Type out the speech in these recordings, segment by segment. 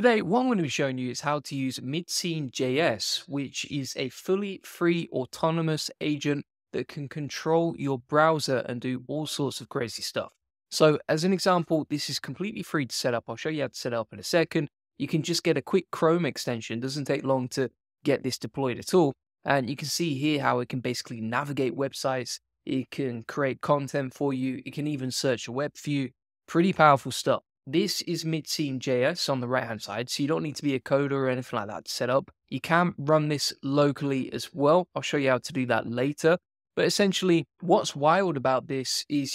Today, what I'm going to be showing you is how to use MidScene.js, which is a fully free autonomous agent that can control your browser and do all sorts of crazy stuff. So as an example, this is completely free to set up. I'll show you how to set it up in a second. You can just get a quick Chrome extension. It doesn't take long to get this deployed at all. And you can see here how it can basically navigate websites. It can create content for you. It can even search a web view. Pretty powerful stuff. This is MidScene.js on the right hand side, so you don't need to be a coder or anything like that to set up. You can run this locally as well. I'll show you how to do that later. But essentially, what's wild about this is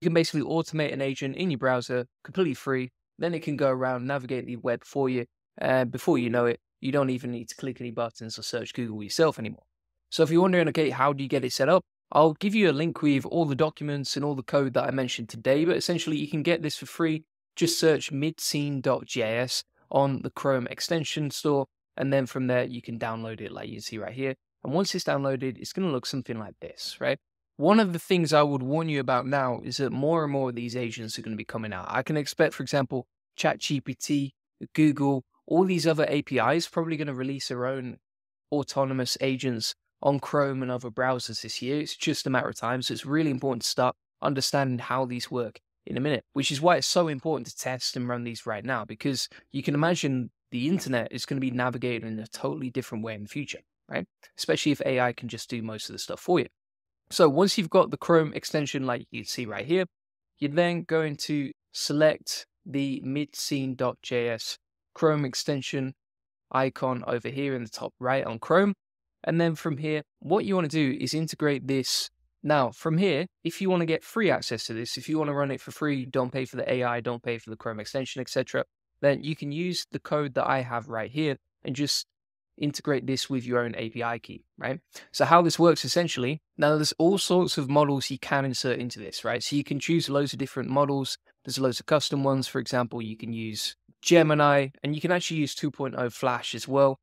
you can basically automate an agent in your browser completely free. Then it can go around, navigate the web for you. And before you know it, you don't even need to click any buttons or search Google yourself anymore. So if you're wondering, okay, how do you get it set up? I'll give you a link with all the documents and all the code that I mentioned today, but essentially you can get this for free just search midscene.js on the Chrome extension store. And then from there, you can download it like you see right here. And once it's downloaded, it's going to look something like this, right? One of the things I would warn you about now is that more and more of these agents are going to be coming out. I can expect, for example, ChatGPT, Google, all these other APIs probably going to release their own autonomous agents on Chrome and other browsers this year. It's just a matter of time. So it's really important to start understanding how these work in a minute, which is why it's so important to test and run these right now because you can imagine the internet is going to be navigated in a totally different way in the future, right? Especially if AI can just do most of the stuff for you. So once you've got the Chrome extension like you see right here, you're then going to select the midscene.js Chrome extension icon over here in the top right on Chrome. And then from here, what you want to do is integrate this now, from here, if you want to get free access to this, if you want to run it for free, don't pay for the AI, don't pay for the Chrome extension, etc., then you can use the code that I have right here and just integrate this with your own API key, right? So how this works essentially, now there's all sorts of models you can insert into this, right? So you can choose loads of different models. There's loads of custom ones. For example, you can use Gemini and you can actually use 2.0 Flash as well.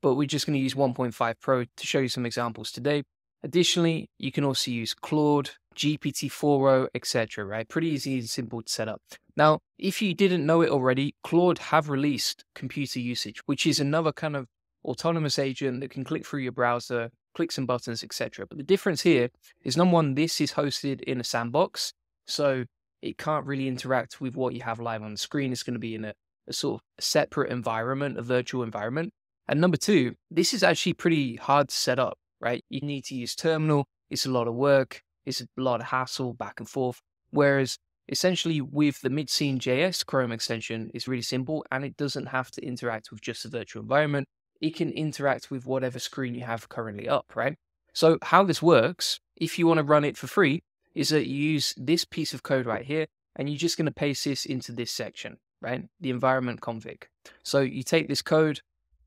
But we're just going to use 1.5 Pro to show you some examples today. Additionally, you can also use Claude, GPT-4o, etc. Right, pretty easy and simple to set up. Now, if you didn't know it already, Claude have released computer usage, which is another kind of autonomous agent that can click through your browser, click some buttons, etc. But the difference here is number one, this is hosted in a sandbox, so it can't really interact with what you have live on the screen. It's going to be in a, a sort of separate environment, a virtual environment. And number two, this is actually pretty hard to set up right? You need to use terminal. It's a lot of work. It's a lot of hassle back and forth. Whereas essentially with the MidScene.js Chrome extension, it's really simple and it doesn't have to interact with just the virtual environment. It can interact with whatever screen you have currently up, right? So how this works, if you want to run it for free, is that you use this piece of code right here and you're just going to paste this into this section, right? The environment config. So you take this code,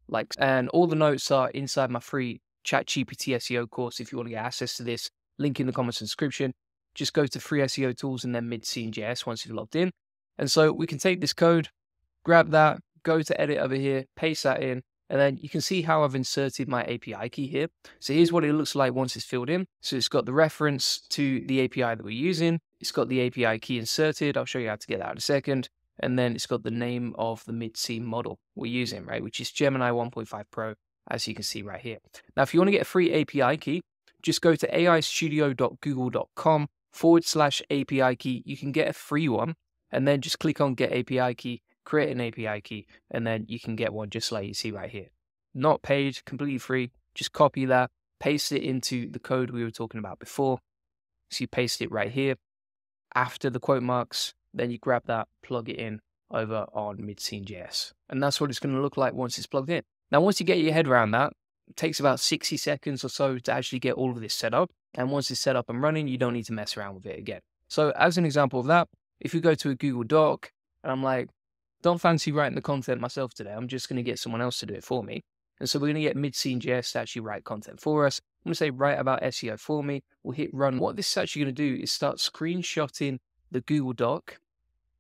like, and all the notes are inside my free ChatGPT SEO course if you want to get access to this. Link in the comments and description. Just go to free SEO tools and then mid MidScene.js once you've logged in. And so we can take this code, grab that, go to edit over here, paste that in, and then you can see how I've inserted my API key here. So here's what it looks like once it's filled in. So it's got the reference to the API that we're using. It's got the API key inserted. I'll show you how to get that in a second. And then it's got the name of the MidScene model we're using, right? Which is Gemini 1.5 Pro as you can see right here. Now, if you want to get a free API key, just go to aistudio.google.com forward slash API key. You can get a free one and then just click on get API key, create an API key, and then you can get one just like you see right here. Not paid, completely free. Just copy that, paste it into the code we were talking about before. So you paste it right here after the quote marks, then you grab that, plug it in over on MidScene.js. And that's what it's going to look like once it's plugged in. Now, once you get your head around that, it takes about 60 seconds or so to actually get all of this set up. And once it's set up and running, you don't need to mess around with it again. So, as an example of that, if you go to a Google Doc and I'm like, don't fancy writing the content myself today, I'm just going to get someone else to do it for me. And so we're going to get MidScene.js to actually write content for us. I'm going to say write about SEO for me. We'll hit run. What this is actually going to do is start screenshotting the Google Doc.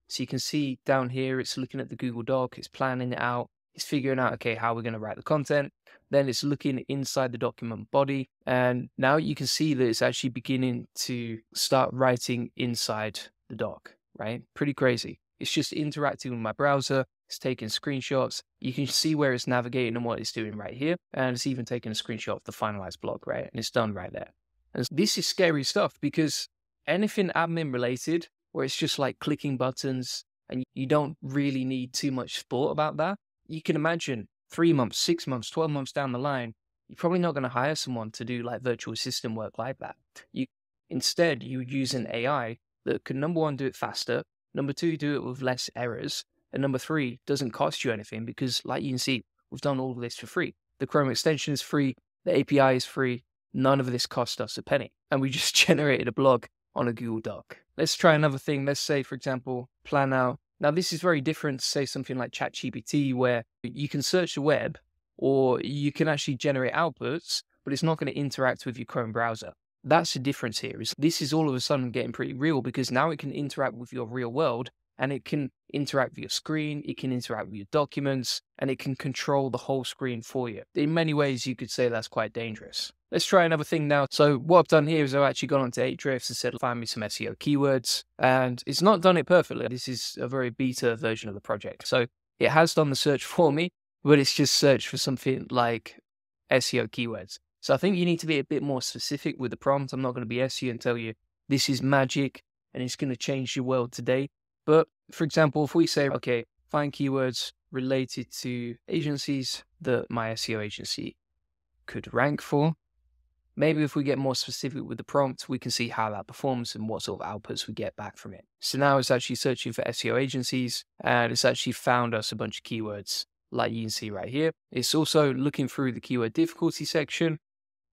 So you can see down here, it's looking at the Google Doc, it's planning it out, it's figuring out, okay, how we're going to write the content. Then it's looking inside the document body. And now you can see that it's actually beginning to start writing inside the doc, right? Pretty crazy. It's just interacting with my browser. It's taking screenshots. You can see where it's navigating and what it's doing right here. And it's even taking a screenshot of the finalized blog, right? And it's done right there. And this is scary stuff because anything admin related, where it's just like clicking buttons and you don't really need too much thought about that, you can imagine three months, six months, 12 months down the line, you're probably not going to hire someone to do like virtual assistant work like that. You instead you would use an AI that can number one do it faster, number two do it with less errors, and number three doesn't cost you anything because, like you can see, we've done all of this for free. The Chrome extension is free, the API is free. None of this cost us a penny, and we just generated a blog on a Google Doc. Let's try another thing. Let's say, for example, plan out. Now, this is very different to say something like ChatGPT, where you can search the web or you can actually generate outputs, but it's not going to interact with your Chrome browser. That's the difference here. Is this is all of a sudden getting pretty real because now it can interact with your real world and it can interact with your screen, it can interact with your documents, and it can control the whole screen for you. In many ways, you could say that's quite dangerous. Let's try another thing now. So what I've done here is I've actually gone onto Ahrefs and said, find me some SEO keywords. And it's not done it perfectly. This is a very beta version of the project. So it has done the search for me, but it's just searched for something like SEO keywords. So I think you need to be a bit more specific with the prompt. I'm not going to be SEO and tell you this is magic and it's going to change your world today. But for example, if we say, okay, find keywords related to agencies that my SEO agency could rank for, maybe if we get more specific with the prompt, we can see how that performs and what sort of outputs we get back from it. So now it's actually searching for SEO agencies and it's actually found us a bunch of keywords like you can see right here. It's also looking through the keyword difficulty section.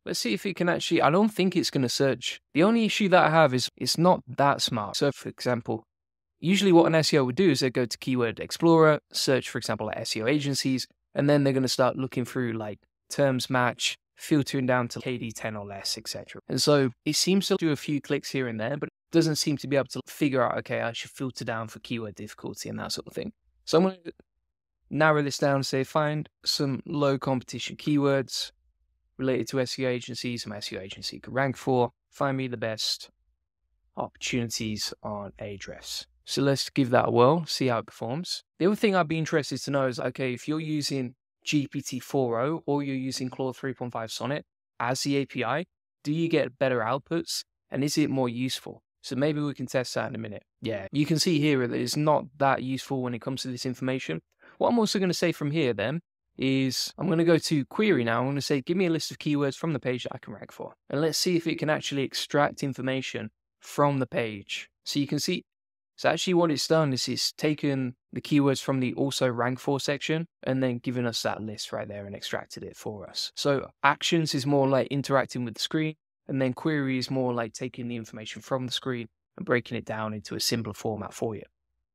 Let's see if it can actually, I don't think it's going to search. The only issue that I have is it's not that smart. So for example, Usually, what an SEO would do is they go to Keyword Explorer, search, for example, like SEO agencies, and then they're going to start looking through like terms match, filtering down to KD10 or less, etc. And so it seems to do a few clicks here and there, but it doesn't seem to be able to figure out, okay, I should filter down for keyword difficulty and that sort of thing. So I'm going to narrow this down say find some low competition keywords related to SEO agencies, some SEO agency could rank for, find me the best opportunities on Ahrefs. So let's give that a whirl, see how it performs. The other thing I'd be interested to know is, okay, if you're using GPT-4o or you're using Claude 3.5 Sonnet as the API, do you get better outputs and is it more useful? So maybe we can test that in a minute. Yeah, you can see here that it's not that useful when it comes to this information. What I'm also going to say from here then is I'm going to go to query now. I'm going to say, give me a list of keywords from the page that I can rank for. And let's see if it can actually extract information from the page. So you can see so actually what it's done is it's taken the keywords from the also rank for section and then given us that list right there and extracted it for us. So actions is more like interacting with the screen and then query is more like taking the information from the screen and breaking it down into a simpler format for you.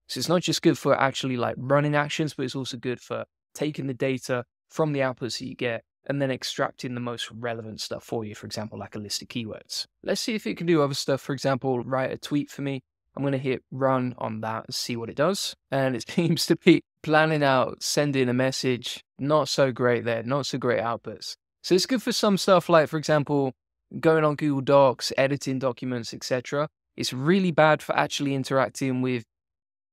So it's not just good for actually like running actions, but it's also good for taking the data from the outputs that you get and then extracting the most relevant stuff for you, for example, like a list of keywords. Let's see if it can do other stuff. For example, write a tweet for me I'm going to hit run on that and see what it does. And it seems to be planning out sending a message. Not so great there, not so great outputs. So it's good for some stuff like, for example, going on Google Docs, editing documents, etc. It's really bad for actually interacting with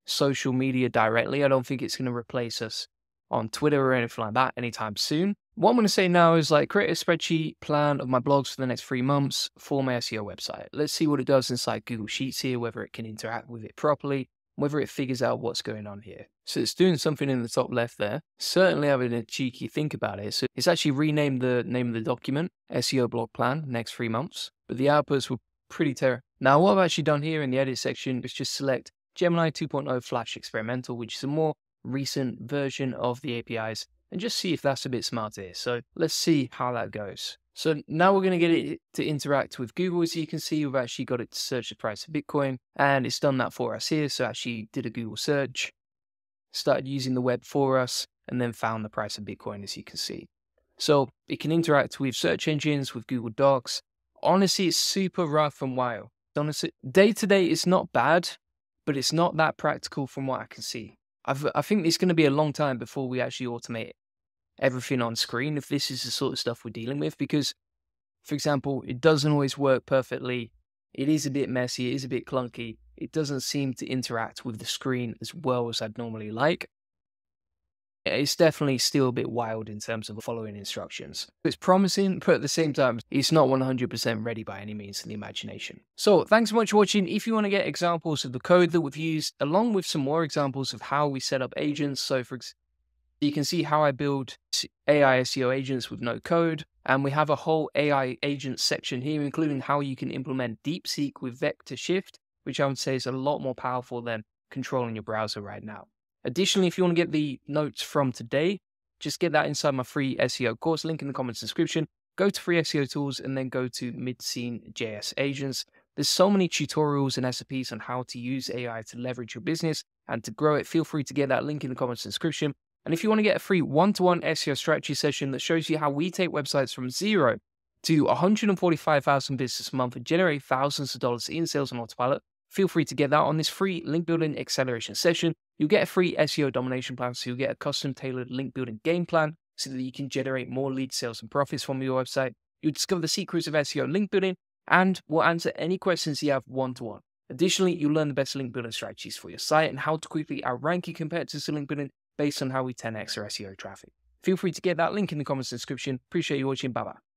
social media directly. I don't think it's going to replace us on Twitter or anything like that anytime soon. What I'm going to say now is like create a spreadsheet plan of my blogs for the next three months for my SEO website. Let's see what it does inside Google Sheets here, whether it can interact with it properly, whether it figures out what's going on here. So it's doing something in the top left there. Certainly having a cheeky think about it. So it's actually renamed the name of the document, SEO blog plan, next three months. But the outputs were pretty terrible. Now what I've actually done here in the edit section is just select Gemini 2.0 Flash Experimental, which is a more recent version of the APIs and just see if that's a bit smarter. So let's see how that goes. So now we're going to get it to interact with Google. As you can see, we've actually got it to search the price of Bitcoin and it's done that for us here. So actually did a Google search, started using the web for us and then found the price of Bitcoin as you can see. So it can interact with search engines, with Google Docs. Honestly, it's super rough and wild. Honestly, day to day, it's not bad, but it's not that practical from what I can see. I've, I think it's going to be a long time before we actually automate everything on screen if this is the sort of stuff we're dealing with. Because, for example, it doesn't always work perfectly. It is a bit messy. It is a bit clunky. It doesn't seem to interact with the screen as well as I'd normally like. It's definitely still a bit wild in terms of following instructions. It's promising, but at the same time, it's not 100% ready by any means in the imagination. So thanks so much for watching. If you want to get examples of the code that we've used, along with some more examples of how we set up agents, so for you can see how I build AI SEO agents with no code. And we have a whole AI agent section here, including how you can implement DeepSeek with VectorShift, which I would say is a lot more powerful than controlling your browser right now. Additionally, if you want to get the notes from today, just get that inside my free SEO course, link in the comments description. Go to free SEO tools and then go to mid-scene JS agents. There's so many tutorials and SOPs on how to use AI to leverage your business and to grow it. Feel free to get that link in the comments description. And if you want to get a free one-to-one SEO strategy session that shows you how we take websites from zero to 145,000 business a month and generate thousands of dollars in sales on autopilot, feel free to get that on this free link building acceleration session. You'll get a free SEO domination plan, so you'll get a custom tailored link building game plan so that you can generate more lead sales and profits from your website. You'll discover the secrets of SEO link building and we'll answer any questions you have one to one. Additionally, you'll learn the best link building strategies for your site and how to quickly outrank your competitors to link building based on how we 10x our SEO traffic. Feel free to get that link in the comments description. Appreciate you watching. Bye bye.